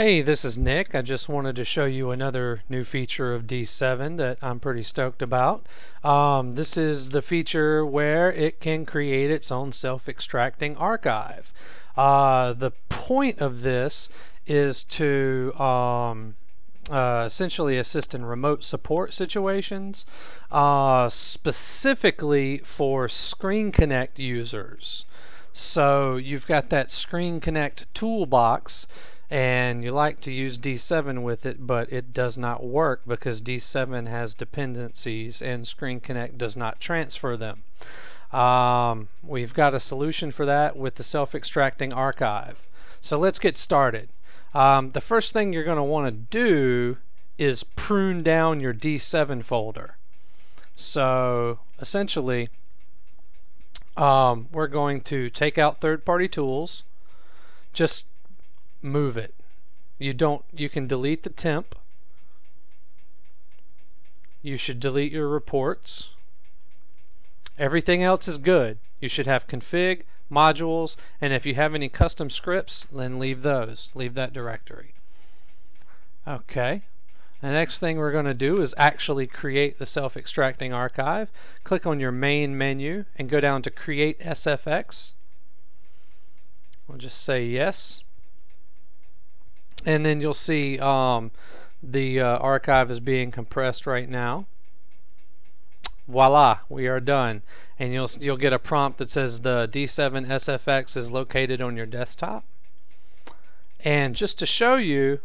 Hey, this is Nick. I just wanted to show you another new feature of D7 that I'm pretty stoked about. Um, this is the feature where it can create its own self-extracting archive. Uh, the point of this is to um, uh, essentially assist in remote support situations, uh, specifically for ScreenConnect users. So you've got that ScreenConnect toolbox and you like to use D7 with it, but it does not work because D7 has dependencies and ScreenConnect does not transfer them. Um, we've got a solution for that with the self-extracting archive. So let's get started. Um, the first thing you're going to want to do is prune down your D7 folder. So essentially, um, we're going to take out third-party tools, just move it. You don't you can delete the temp. You should delete your reports. Everything else is good. You should have config, modules, and if you have any custom scripts, then leave those. Leave that directory. Okay. The next thing we're going to do is actually create the self-extracting archive. Click on your main menu and go down to Create SFX. We'll just say yes and then you'll see um, the uh, archive is being compressed right now. Voila we are done. And you'll you'll get a prompt that says the D7 SFX is located on your desktop. And just to show you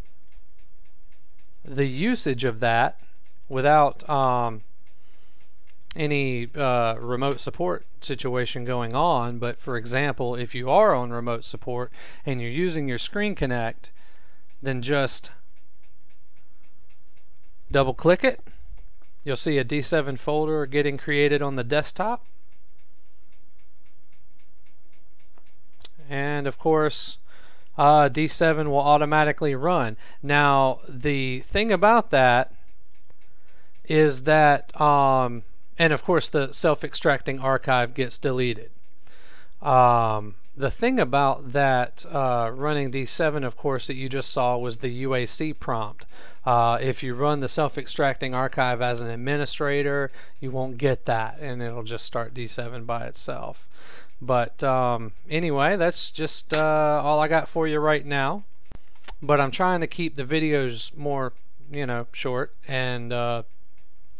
the usage of that without um, any uh, remote support situation going on but for example if you are on remote support and you're using your ScreenConnect then just double click it. You'll see a D7 folder getting created on the desktop. And of course, uh, D7 will automatically run. Now, the thing about that is that, um, and of course, the self-extracting archive gets deleted. Um, the thing about that uh, running D7, of course, that you just saw was the UAC prompt. Uh, if you run the self-extracting archive as an administrator, you won't get that, and it'll just start D7 by itself. But um, anyway, that's just uh, all I got for you right now. But I'm trying to keep the videos more, you know, short and uh,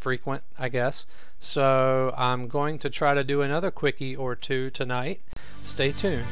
frequent, I guess. So I'm going to try to do another quickie or two tonight. Stay tuned.